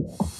如